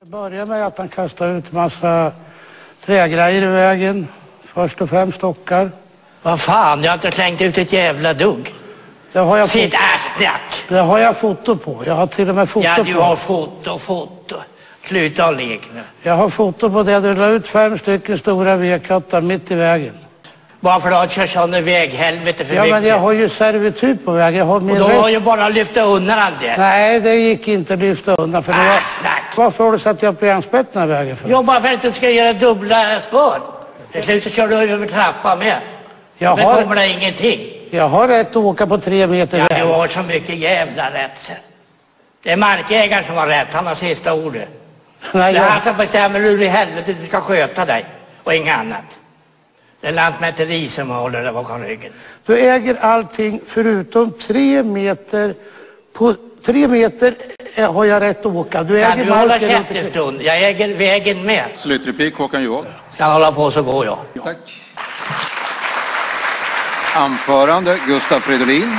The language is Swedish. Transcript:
Det börjar med att han kastar ut massa trägrejer i vägen. Först och främst stockar. Vad fan, jag har inte slängt ut ett jävla dugg. Det har jag, Sitt arsnack! det har jag foto på. Jag har till och med foto Ja, du på. har foto, foto. Sluta och lek nu. Jag har foto på det. Du la ut fem stycken stora vedkattar mitt i vägen. Varför har du kört sönder väghelvete för Ja, mycket? men jag har ju servitut på vägen. Jag har min Och då har ju bara lyft undan allt det. Nej, det gick inte att lyfta undan. För det var... Varför har du satt upp järnspettarna i vägen för? Jobba för att du ska göra dubbla spår. Till slut så kör du över trappan med. Jag Men har, kommer det ingenting. jag har rätt att åka på tre meter Ja, väg. du har så mycket jävla rätt. Det är markägaren som har rätt. Han har sista ordet. Nej, Det är han som bestämmer hur i helvete du ska sköta dig. Och inget annat. Det är lantmäteri som håller dig bakom ryggen. du äger allting förutom tre meter. På tre meter har jag rätt att åka. Du Kan äger du hålla käft en stund? Jag äger vägen med. Slutreplik Håkan Juholt. Ska han hålla på så går jag. Tack. Anförande Gustaf Fridolin.